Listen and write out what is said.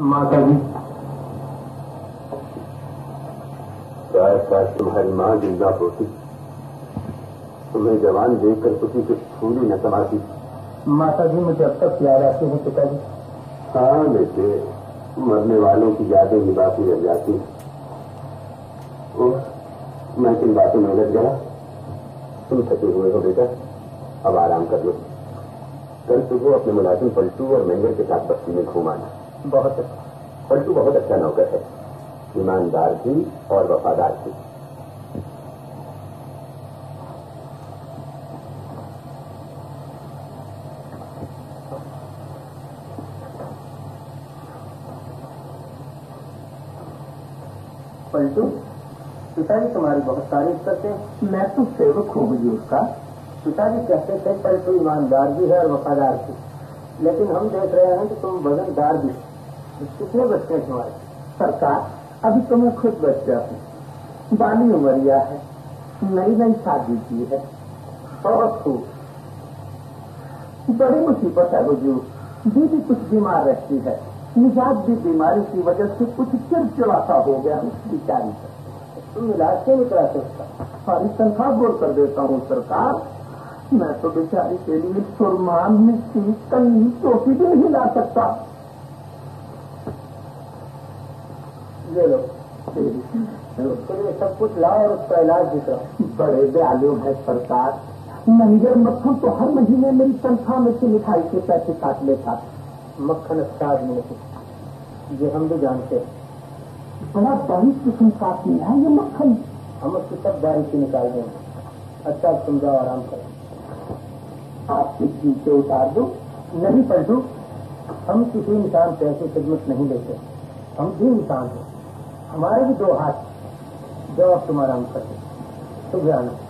माता जी। शायद शायद तुम्हारी माँ ज़िंदा होती। तुम्हें जवान देखकर किसी के फूली न समाती। माता जी मुझे अब तक याद आते हैं पिताजी। हाँ बेटे मरने वालों की यादें ही बाकी रह जाती। मैं किन बातों में लग गया? तुम थके हुए हो बेटा अब आराम कर लो। कल सुबह अपने मुलाजिम पलटू और मैंगर के साथ बस्ती में घूमाना बहुत अच्छा। पलटू बहुत अच्छा नौकर है। ईमानदार भी और वफादार भी। पलटू पिताजी तुम्हारी बहुत तारीफ़ करते हैं। मैं तो सेवक हूँ हुजूर का पिताजी कहते थे पलटू ईमानदार भी है और वफादार भी। लेकिन हम देख रहे हैं कि तुम वजनदार भी हो। कितने बच्चे तुम्हारे सरकार, अभी तो मैं खुद बच्चा हूँ। बाली उमरिया है। नई नई शादी की है। खूब बड़ी मुसीबत है हुजूर दीदी कुछ बीमार रहती है। निजात भी बीमारी की वजह से कुछ चिड़चिड़ासा हो गया है बेचारी तुम इलाज क्यों नहीं कराते उसका सारी तनख्वाह बोल कर देता हूँ सरकार। मैं तो बेचारी के लिए सुरमान मिट्टी कन्नी टोपी भी नहीं ला सकता। ले लो। उसके लिए सब कुछ लाओ और उसका इलाज भी कराओ बड़े दयालु है सरकार। मैनेजर मक्खन तो हर महीने मेरी तनख्वाह में से मिठाई के पैसे काट लेता। मक्खन अच्छा आदमी नहीं ये हम भी जानते हैं। बड़ा बड़ी किस्म का आदमी है ये मक्खन। हम उसकी सबसे निकाल देंगे। अच्छा तुम जाओ आराम करो। आपके जूते उतार दो। नहीं पलटू हम किसी इंसान से ऐसी खिदमत नहीं लेते। हम भी इंसान हैं। हमारे भी दो हाथ जो अब तुम्हारा हम करते तुम आना